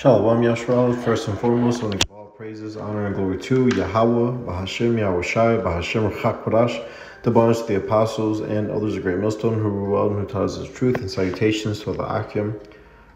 Shalom Yashral, first and foremost, want to give all praises, honor, and glory to Yahweh, Bahashem, Yahushai, Bahashem, Chakodash, the bonus to the apostles and others of great millstone who were well and who taught us the truth, and salutations to the Akim,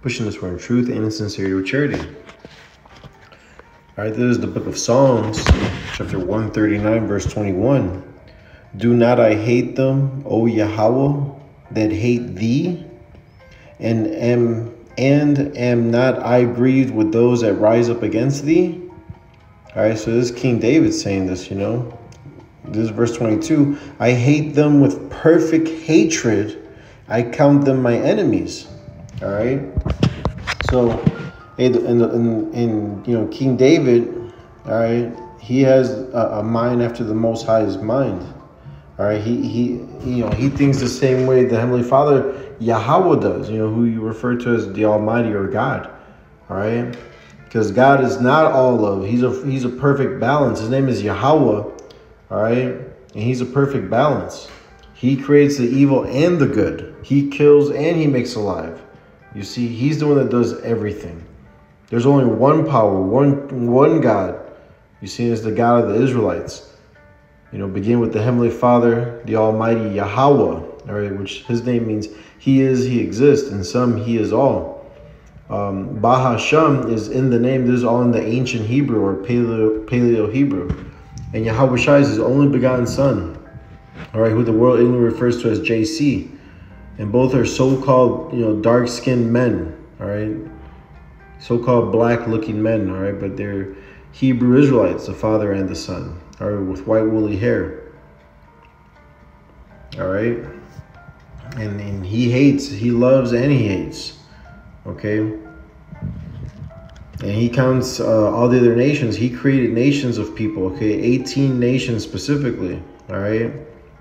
pushing us in truth and in sincerity with charity. All right, this is the book of Psalms, chapter 139, verse 21. Do not I hate them, O Yahweh, that hate thee, and am and am not I grieved with those that rise up against thee? All right, so this is King David saying this, you know. This is verse 22. I hate them with perfect hatred. I count them my enemies. All right. So, in, in, in you know, King David, all right, he has a, a mind after the Most High's mind. All right, he, he, you know, he thinks the same way the Heavenly Father Yahweh does, you know, who you refer to as the Almighty or God. All right? Because God is not all love. He's a he's a perfect balance. His name is Yahweh. All right? And he's a perfect balance. He creates the evil and the good. He kills and he makes alive. You see, he's the one that does everything. There's only one power, one one God. You see, is the God of the Israelites. You know, begin with the Heavenly Father, the Almighty Yahweh, all right, which his name means he is, he exists, and some he is all. Um, Bahasham is in the name, this is all in the ancient Hebrew or Paleo, Paleo Hebrew. And Yahweh Shai is his only begotten son, all right, who the world English refers to as JC. And both are so-called, you know, dark-skinned men, all right, so-called black-looking men, all right, but they're Hebrew Israelites, the father and the son, all right, with white woolly hair. All right and, and he hates, he loves and he hates. Okay? And he counts uh, all the other nations. He created nations of people, okay? 18 nations specifically, all right?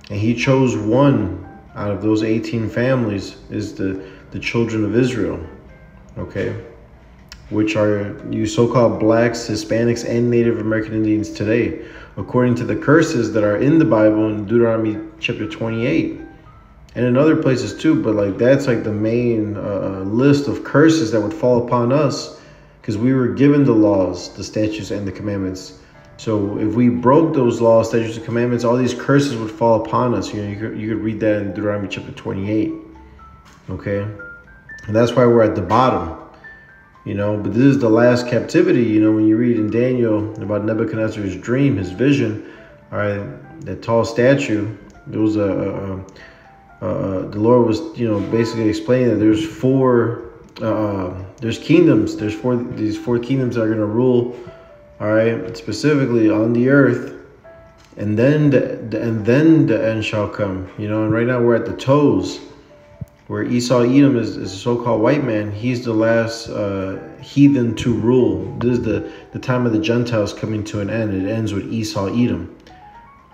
And he chose one out of those 18 families is the, the children of Israel, okay? Which are you so-called blacks, Hispanics, and Native American Indians today, according to the curses that are in the Bible in Deuteronomy chapter 28 and in other places too but like that's like the main uh, list of curses that would fall upon us because we were given the laws the statutes and the commandments. So if we broke those laws statutes and commandments all these curses would fall upon us. You know you could, you could read that in deuteronomy chapter 28 okay? And that's why we're at the bottom you know? But this is the last captivity you know when you read in daniel about nebuchadnezzar's dream his vision all right that tall statue there was a, a uh, the Lord was, you know, basically explaining that there's four, uh, there's kingdoms. There's four, these four kingdoms that are going to rule, all right, specifically on the earth, and then the, the, and then the end shall come. You know, and right now we're at the toes, where Esau Edom is, is a so-called white man. He's the last uh, heathen to rule. This is the the time of the Gentiles coming to an end. It ends with Esau Edom.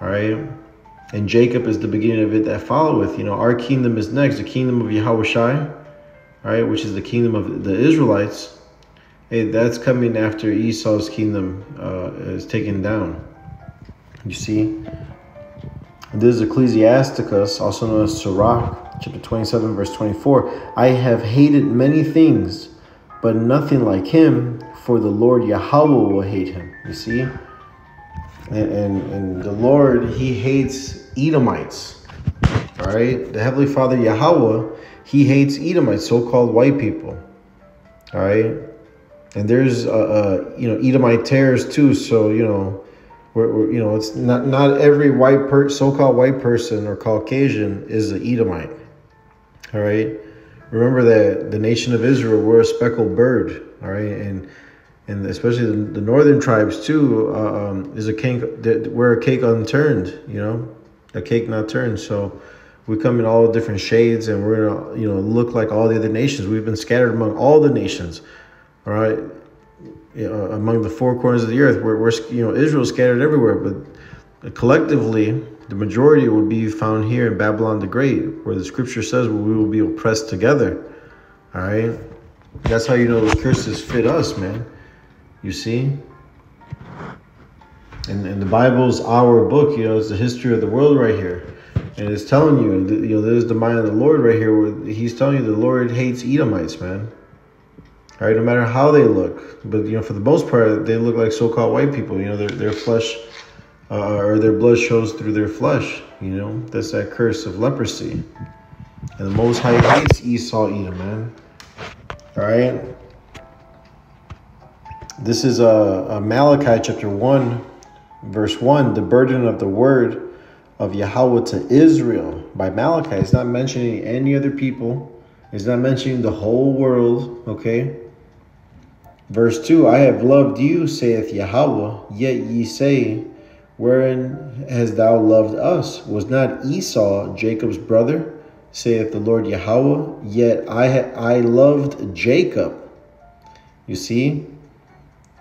All right. And Jacob is the beginning of it that followeth. You know, our kingdom is next, the kingdom of Yahweh Shai, right, which is the kingdom of the Israelites. Hey, that's coming after Esau's kingdom uh, is taken down. You see? This is Ecclesiasticus, also known as Sirach, chapter 27, verse 24. I have hated many things, but nothing like him, for the Lord Yahweh will hate him. You see? And, and, and the Lord, he hates Edomites. All right. The Heavenly Father, Yahweh, he hates Edomites, so-called white people. All right. And there's, uh, uh you know, Edomite tares too. So, you know, we're, we're, you know, it's not, not every white per so-called white person or Caucasian is an Edomite. All right. Remember that the nation of Israel were a speckled bird. All right. And and especially the, the northern tribes too, uh, um, is a cake. We're a cake unturned, you know, a cake not turned. So we come in all different shades, and we're gonna, you know, look like all the other nations. We've been scattered among all the nations, all right, you know, among the four corners of the earth. We're, we're you know, Israel scattered everywhere, but collectively, the majority will be found here in Babylon the Great, where the Scripture says we will be oppressed together. All right, that's how you know those curses fit us, man. You see? And, and the Bible's our book, you know, it's the history of the world right here. And it's telling you, you know, there's the mind of the Lord right here where he's telling you the Lord hates Edomites, man. All right, no matter how they look, but you know, for the most part, they look like so-called white people. You know, their their flesh uh, or their blood shows through their flesh. You know, that's that curse of leprosy. And the Most High hates Esau, Edom, man. All right. This is a uh, uh, Malachi chapter one, verse one. The burden of the word of Yahweh to Israel by Malachi. It's not mentioning any other people. It's not mentioning the whole world. Okay. Verse 2 I have loved you, saith Yahweh, yet ye say, Wherein hast thou loved us? Was not Esau Jacob's brother? saith the Lord Yahweh, yet I, I loved Jacob. You see?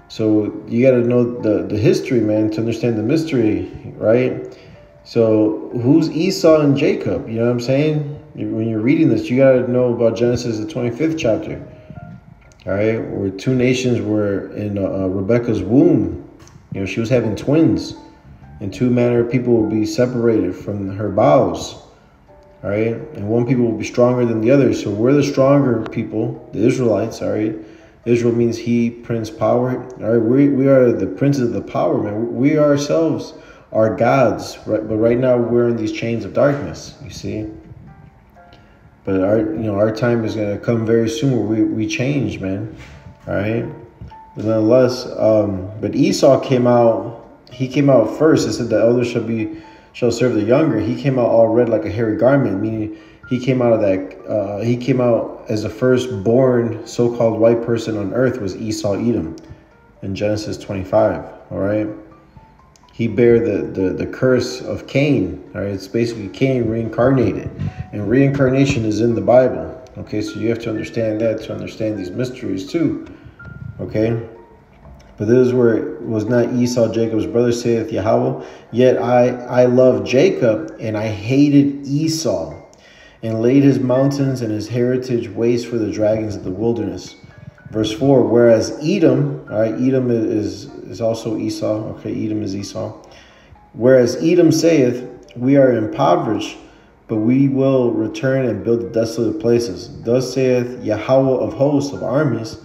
So you got to know the, the history, man, to understand the mystery, right? So who's Esau and Jacob? You know what I'm saying? When you're reading this, you got to know about Genesis, the 25th chapter all right, where two nations were in uh, uh, Rebecca's womb. You know, she was having twins, and two manner of people will be separated from her bowels. All right, and one people will be stronger than the other. So we're the stronger people, the Israelites. All right, Israel means he, prince, power. All right, we, we are the princes of the power, man. We ourselves are gods, right? But right now we're in these chains of darkness. You see. But our you know our time is gonna come very soon where we, we change, man. All right. But nonetheless, um, but Esau came out. He came out first. It said the elder shall be shall serve the younger. He came out all red like a hairy garment, meaning he came out of that. Uh, he came out as the firstborn so-called white person on earth was Esau Edom, in Genesis twenty-five. All right he bear the, the, the curse of Cain. All right, it's basically Cain reincarnated, and reincarnation is in the Bible. Okay, so you have to understand that to understand these mysteries too. Okay, but this is where it was not Esau Jacob's brother, saith Yahweh. Yet I I love Jacob, and I hated Esau, and laid his mountains and his heritage waste for the dragons of the wilderness. Verse 4 Whereas Edom, all right, Edom is, is also Esau. Okay, Edom is Esau. Whereas Edom saith, We are impoverished, but we will return and build the desolate places. Thus saith Yahweh of hosts, of armies,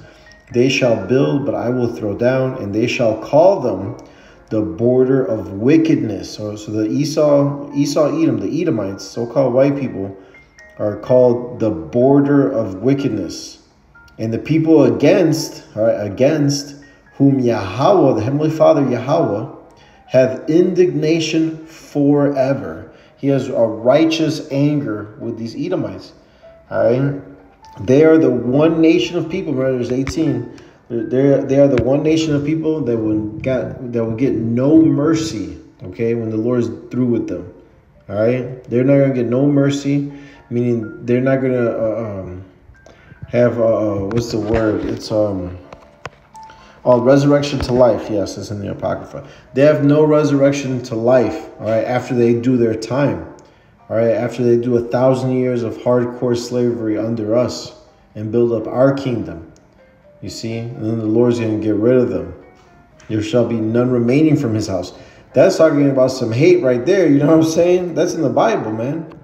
They shall build, but I will throw down, and they shall call them the border of wickedness. So, so the Esau, Esau, Edom, the Edomites, so-called white people, are called the border of wickedness. And the people against, against whom Yahweh, the Heavenly Father Yahweh, have indignation forever. He has a righteous anger with these Edomites. All right. They are the one nation of people, brothers 18. They're, they are the one nation of people that will get that will get no mercy. Okay, when the Lord is through with them. All right, they're not gonna get no mercy, meaning they're not gonna uh, um, have uh, what's the word? It's um oh resurrection to life. Yes, it's in the apocrypha. They have no resurrection to life. All right, after they do their time. All right, after they do a thousand years of hardcore slavery under us and build up our kingdom. You see, and then the Lord's going to get rid of them. There shall be none remaining from his house. That's talking about some hate right there. You know what I'm saying? That's in the Bible, man.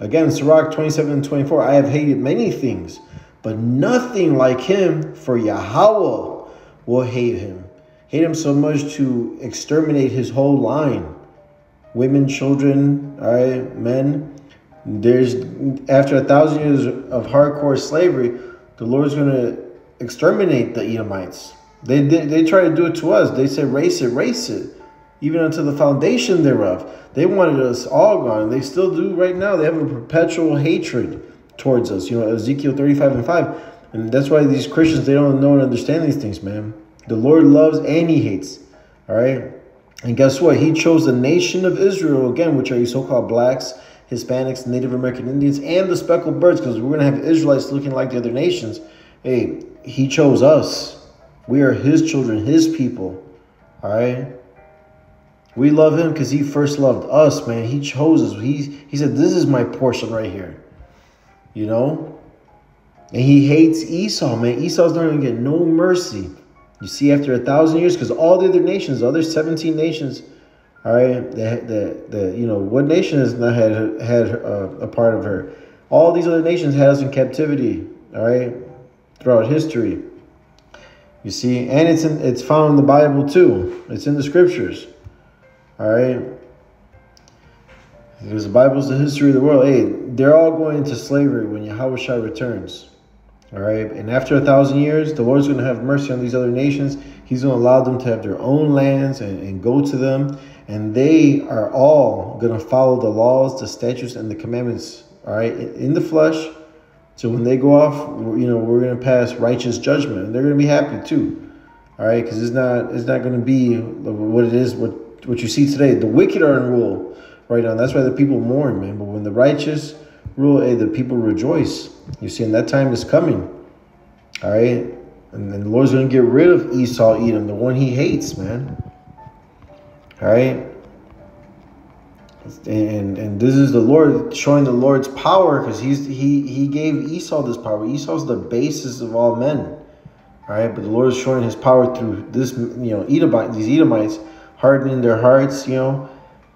Again, Sirach 27 and 24. I have hated many things but nothing like him, for Yahweh will hate him. Hate him so much to exterminate his whole line. Women, children, all right, men. There's after a thousand years of hardcore slavery, the Lord's gonna exterminate the Edomites. They, they, they try to do it to us. They say, race it, race it, even unto the foundation thereof. They wanted us all gone. They still do right now. They have a perpetual hatred towards us. You know, Ezekiel 35 and 5. And that's why these Christians, they don't know and understand these things, man. The Lord loves and he hates. All right. And guess what? He chose the nation of Israel, again, which are you so called blacks, Hispanics, Native American Indians, and the speckled birds, because we're going to have Israelites looking like the other nations. Hey, he chose us. We are his children, his people. All right. We love him because he first loved us, man. He chose us. He, he said, This is my portion right here you know? And he hates Esau, man. Esau's not going to get no mercy. You see, after a thousand years, because all the other nations, the other 17 nations, all right, the, the, the you know, what nation has not had, had a, a part of her? All these other nations had us in captivity, all right, throughout history. You see, and it's in, it's found in the Bible too. It's in the scriptures. All right. Because the Bible's the history of the world. Hey, they're all going into slavery when Yahweh returns. All right. And after a thousand years, the Lord's going to have mercy on these other nations. He's going to allow them to have their own lands and, and go to them. And they are all going to follow the laws, the statutes, and the commandments. All right. In the flesh. So when they go off, you know, we're going to pass righteous judgment. And they're going to be happy too. All right. Because it's not, it's not going to be what it is, what, what you see today. The wicked are in rule right now. That's why the people mourn, man. But when the righteous rule, hey, the people rejoice. You see, and that time is coming. All right? And then the Lord's going to get rid of Esau, Edom, the one he hates, man. All right? And and this is the Lord showing the Lord's power because he's he he gave Esau this power. Esau's the basis of all men. All right, but the Lord is showing his power through this, you know, Edomite, these Edomites hardening their hearts, you know,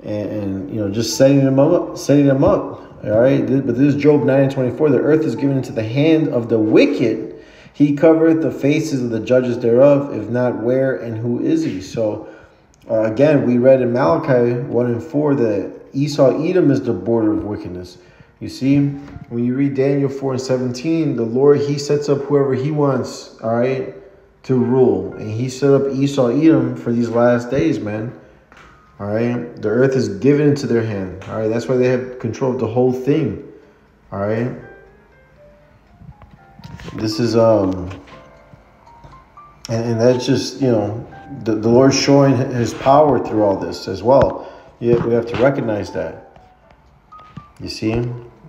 and, and, you know just setting them up, setting them up. All right, but this is Job nine and twenty four. The earth is given into the hand of the wicked. He covereth the faces of the judges thereof. If not, where and who is he? So uh, again, we read in Malachi one and four that Esau Edom is the border of wickedness. You see, when you read Daniel 4 and 17, the Lord, He sets up whoever He wants, all right, to rule. And He set up Esau Edom for these last days, man. All right. The earth is given into their hand. All right. That's why they have control of the whole thing. All right. This is um and, and that's just, you know, the, the Lord showing his power through all this as well. Yeah, we have to recognize that. You see?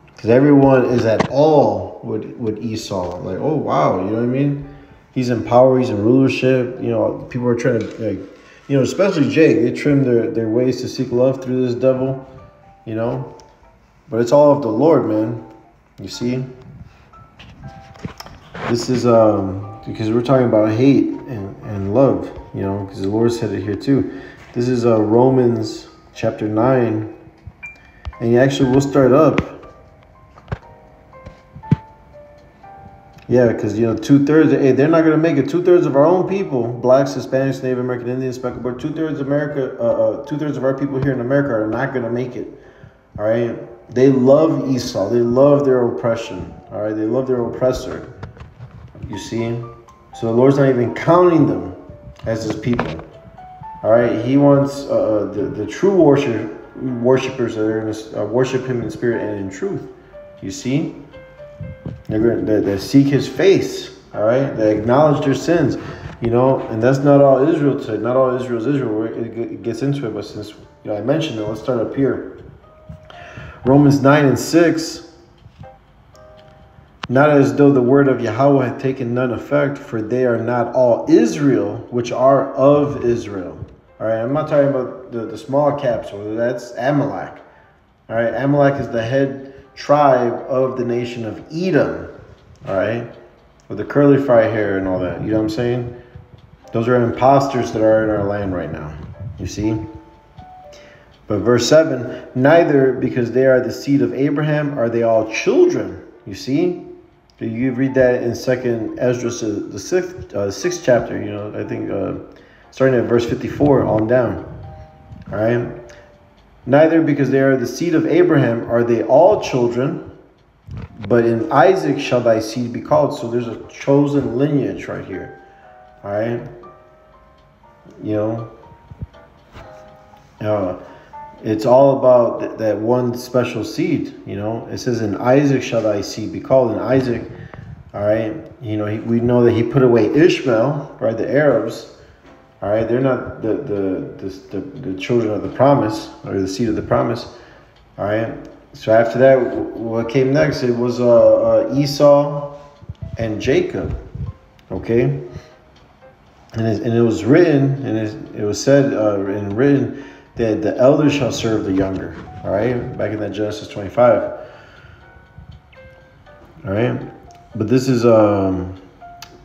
Because everyone is at all with, with Esau. Like, oh wow, you know what I mean? He's in power, he's in rulership. You know, people are trying to like you know, especially Jake, they trim their, their ways to seek love through this devil, you know. But it's all of the Lord, man. You see? This is um because we're talking about hate and, and love, you know, because the Lord said it here too. This is uh Romans chapter 9. And you actually we'll start up Yeah, because you know, two thirds. Hey, they're not gonna make it. Two thirds of our own people, blacks, Hispanics, Native American, Indians, speckled, but two thirds of America, uh, uh, two thirds of our people here in America are not gonna make it. All right, they love Esau. They love their oppression. All right, they love their oppressor. You see, so the Lord's not even counting them as His people. All right, He wants uh, uh the the true worship worshipers that are gonna uh, worship Him in spirit and in truth. You see. They're seek his face, all right? They acknowledge their sins, you know, and that's not all Israel today. Not all Israel's Israel. It gets into it, but since you know, I mentioned it, let's start up here. Romans 9 and 6. Not as though the word of Yahweh had taken none effect, for they are not all Israel, which are of Israel. All right, I'm not talking about the, the small caps, or that's Amalek. All right, Amalek is the head tribe of the nation of Edom, all right, with the curly fry hair and all that. You know what I'm saying? Those are imposters that are in our land right now. You see? But verse 7 neither because they are the seed of Abraham are they all children. You see? You read that in Second Esdras, the sixth, uh, sixth chapter. You know, I think uh, starting at verse fifty-four on down. All right, Neither because they are the seed of Abraham are they all children, but in Isaac shall thy seed be called. So there's a chosen lineage right here. All right. You know, uh, it's all about th- that one special seed. You know, it says, In Isaac shall thy seed be called. And Isaac, all right, you know, he, we know that he put away Ishmael, right, the Arabs all right, they're not the the, the the, the children of the promise or the seed of the promise. All right. So after that, what came next? It was uh, uh, Esau and Jacob. Okay. And it, and it was written, and it, it was said uh, and written that the elder shall serve the younger. All right, back in that Genesis twenty-five. All right, but this is um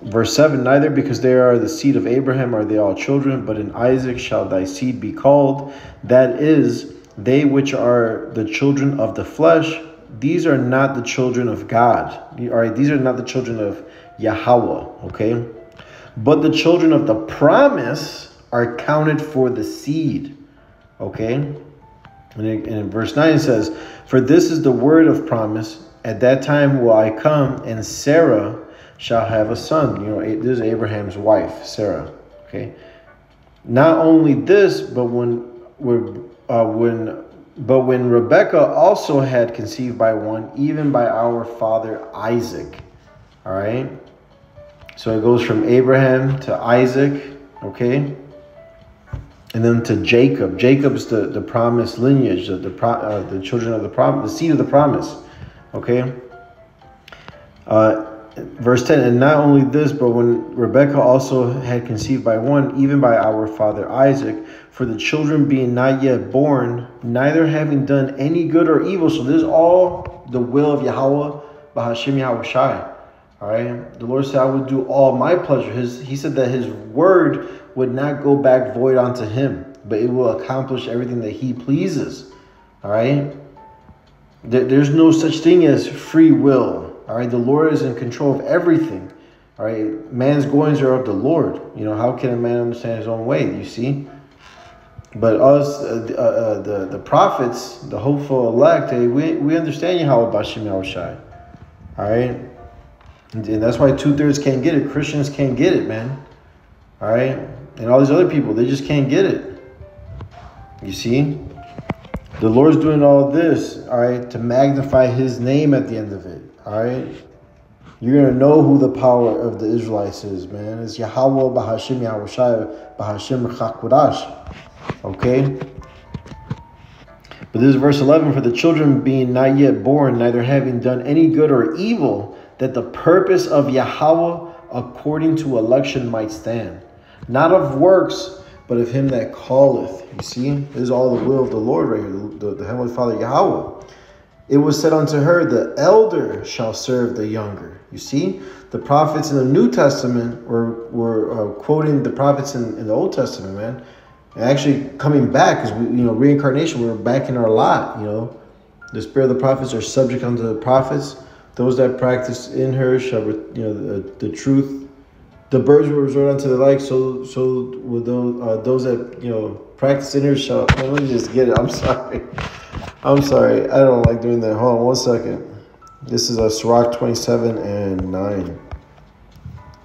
Verse 7 Neither because they are the seed of Abraham are they all children, but in Isaac shall thy seed be called. That is, they which are the children of the flesh, these are not the children of God. All right, these are not the children of Yahweh, okay? But the children of the promise are counted for the seed. Okay? And in, verse 9 it says, For this is the word of promise. At that time will I come, and Sarah shall have a son. You know, this is Abraham's wife, Sarah. Okay. Not only this, but when when uh, when but when Rebecca also had conceived by one, even by our father Isaac. All right. So it goes from Abraham to Isaac. Okay and then to Jacob. Jacob's the, the promised lineage, the the, pro, uh, the children of the promise, the seed of the promise. Okay. Uh, verse 10 and not only this but when rebekah also had conceived by one even by our father isaac for the children being not yet born neither having done any good or evil so this is all the will of yahweh bahashim yahweh all right the lord said i would do all my pleasure his he said that his word would not go back void unto him, but it will accomplish everything that he pleases. All right? There's no such thing as free will. All right? The Lord is in control of everything. All right? Man's goings are of the Lord. You know, how can a man understand his own way? You see? But us, uh, uh, uh, the, the prophets, the hopeful elect, hey, we, we understand Yahweh Bashim Yahushai. All right? And, and that's why two thirds can't get it. Christians can't get it, man. All right? And all these other people, they just can't get it. You see? The Lord's doing all this, all right, to magnify his name at the end of it. All right? You're going to know who the power of the Israelites is, man. It's Yahweh Bahashim Yahushai Bahashim Chakudash. Okay? But this is verse 11 For the children being not yet born, neither having done any good or evil, that the purpose of Yahweh according to election might stand not of works, but of him that calleth. You see, this is all the will of the Lord right here, the, the Heavenly Father Yahweh. It was said unto her, The elder shall serve the younger. You see, the prophets in the New Testament were, were uh, quoting the prophets in, in the Old Testament, man. And actually coming back, because you know, reincarnation, we're back in our lot, you know. The spirit of the prophets are subject unto the prophets. Those that practice in her shall, you know, the, the truth the birds will resort unto the like, so so will those uh, those that you know practice in her shall. let me just get it. I'm sorry. I'm sorry. I don't like doing that. Hold on one second. This is a Sirach 27 and 9.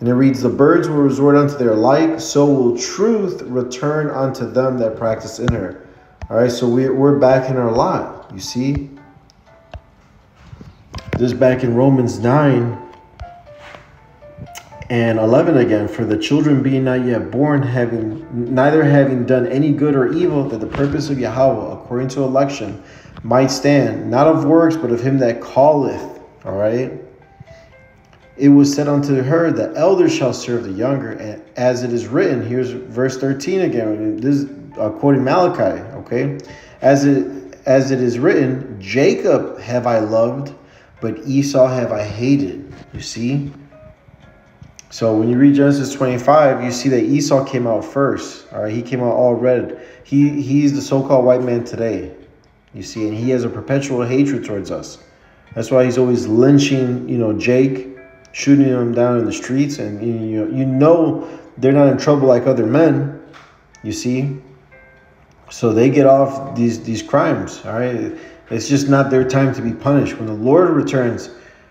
And it reads, The birds will resort unto their like, so will truth return unto them that practice in her. All right, so we're, we're back in our lot. You see? This back in Romans 9 and 11 again for the children being not yet born having neither having done any good or evil that the purpose of yahweh according to election might stand not of works but of him that calleth all right it was said unto her the elder shall serve the younger and as it is written here's verse 13 again this is uh, quoting malachi okay as it as it is written jacob have i loved but esau have i hated you see so when you read Genesis 25, you see that Esau came out first. All right, he came out all red. He he's the so-called white man today. You see, and he has a perpetual hatred towards us. That's why he's always lynching, you know, Jake, shooting him down in the streets, and you know, you know they're not in trouble like other men. You see, so they get off these these crimes. All right, it's just not their time to be punished. When the Lord returns,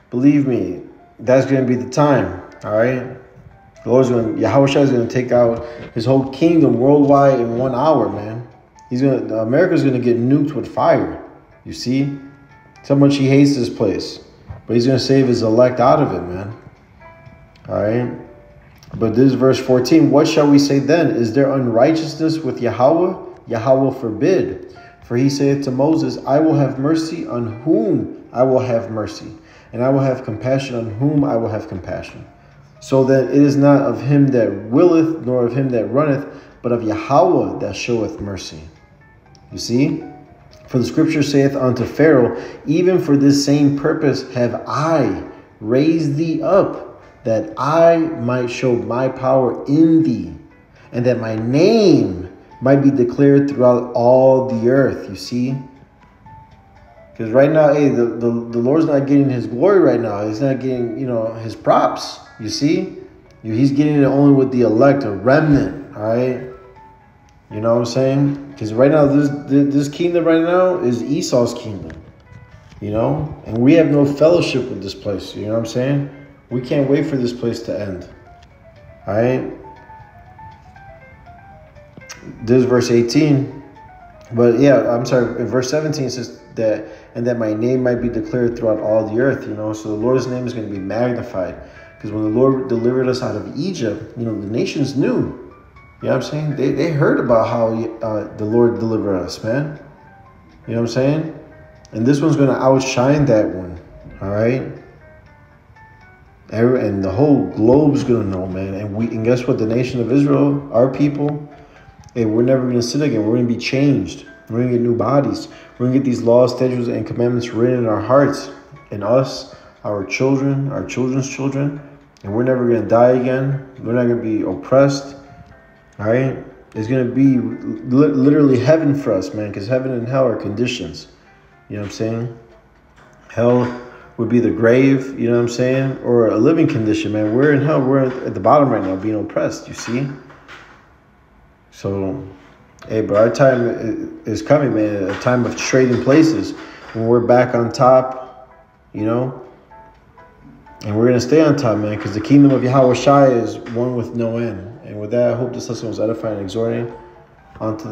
believe me, that's going to be the time. All right. The Lord's going, Yahweh is going to take out his whole kingdom worldwide in one hour, man. He's to, America's to get nuked with fire. You see? how much he hates this place. But he's to save his elect out of it, man. All right. But this verse 14. What shall we say then? Is there unrighteousness with Yahweh? Yahweh forbid. For he saith to Moses, I will have mercy on whom I will have mercy, and I will have compassion on whom I will have compassion so that it is not of him that willeth, nor of him that runneth, but of Yahweh that showeth mercy. You see? For the scripture saith unto Pharaoh, Even for this same purpose have I raised thee up, that I might show my power in thee, and that my name might be declared throughout all the earth. You see? Because right now, hey, the, the, the Lord's not getting his glory right now. He's not getting, you know, his props. You see? He's getting it only with the elect, a remnant, all right? You know what I'm saying? Because right now, this this kingdom right now is Esau's kingdom. You know, and we have no fellowship with this place. You know what I'm saying? We can't wait for this place to end. All right. This is verse 18. But yeah, I'm sorry. In verse 17 says that, and that my name might be declared throughout all the earth. You know, so the Lord's name is going to be magnified. Because when the Lord delivered us out of Egypt, you know, the nations knew. You know what I'm saying? They, they heard about how uh, the Lord delivered us, man. You know what I'm saying? And this one's going to outshine that one. All right? And the whole globe's going to know, man. And we and guess what? The nation of Israel, our people, hey, we're never going to sin again. We're going to be changed. We're going to get new bodies. We're going to get these laws, statutes, and commandments written in our hearts. In us, our children, our children's children and we're never going to die again. We're not going to be oppressed. All right? It's going to be li- literally heaven for us, man, because heaven and hell are conditions. You know what I'm saying? Hell would be the grave, you know what I'm saying? Or a living condition, man. We're in hell. We're at the bottom right now, being oppressed, you see? So, hey, but our time is coming, man. A time of trading places. When we're back on top, you know? And we're going to stay on top, man, because the kingdom of Yahweh Shai is one with no end. And with that, I hope this lesson was edifying and exhorting. Onto the